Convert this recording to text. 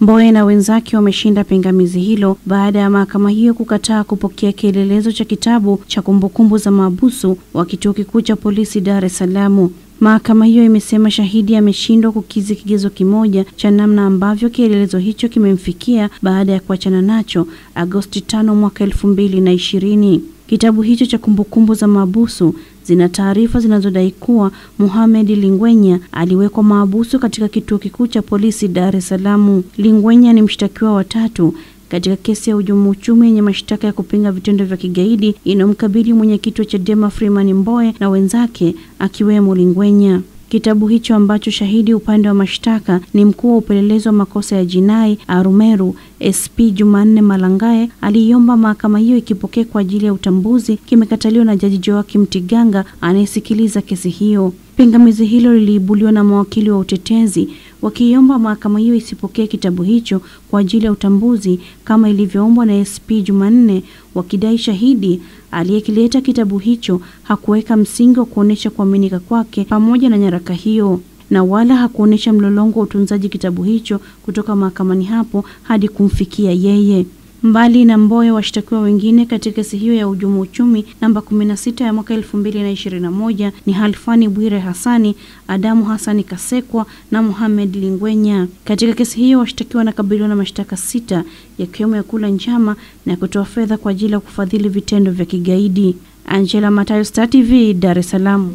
Mbowe na wenzake wameshinda pingamizi hilo baada ya mahakama hiyo kukataa kupokea kielelezo cha kitabu cha kumbukumbu za maabusu wa kituo kikuu cha polisi Dar es Salaam. Mahakama hiyo imesema shahidi ameshindwa kukizi kigezo kimoja cha namna ambavyo kielelezo hicho kimemfikia baada ya kuachana nacho Agosti 5 mwaka elfu mbili na ishirini. Kitabu hicho cha kumbukumbu za mahabusu zina taarifa zinazodai kuwa Mohamed Lingwenya aliwekwa mahabusu katika kituo kikuu cha polisi Dar es Salaam. Lingwenya ni mshtakiwa wa tatu katika kesi ya uhujumu uchumi yenye mashtaka ya kupinga vitendo vya kigaidi inayomkabili mwenyekiti wa Chadema Freeman Mbowe na wenzake akiwemo Lingwenya. Kitabu hicho ambacho shahidi upande wa mashtaka ni mkuu wa upelelezi wa makosa ya jinai Arumeru SP Jumanne Malangae aliiomba mahakama hiyo ikipokee kwa ajili ya utambuzi kimekataliwa na Jaji Joakim Tiganga anayesikiliza kesi hiyo. Pingamizi hilo liliibuliwa na mawakili wa utetezi wakiiomba mahakama hiyo isipokee kitabu hicho kwa ajili ya utambuzi kama ilivyoombwa na SP Jumanne, wakidai shahidi aliyekileta kitabu hicho hakuweka msingi wa kuonyesha kuaminika kwake pamoja na nyaraka hiyo na wala hakuonyesha mlolongo wa utunzaji kitabu hicho kutoka mahakamani hapo hadi kumfikia yeye. Mbali na Mbowe, washtakiwa wengine katika kesi hiyo ya uhujumu uchumi namba 16 ya mwaka 2021 ni Halfani Bwire hasani Adamu hasani Kasekwa na Mohamed Lingwenya. Katika kesi hiyo washtakiwa wanakabiliwa na mashtaka sita yakiwemo ya kula njama na kutoa fedha kwa ajili ya kufadhili vitendo vya kigaidi. Angela Matayo, Star TV, Dar es Salaam.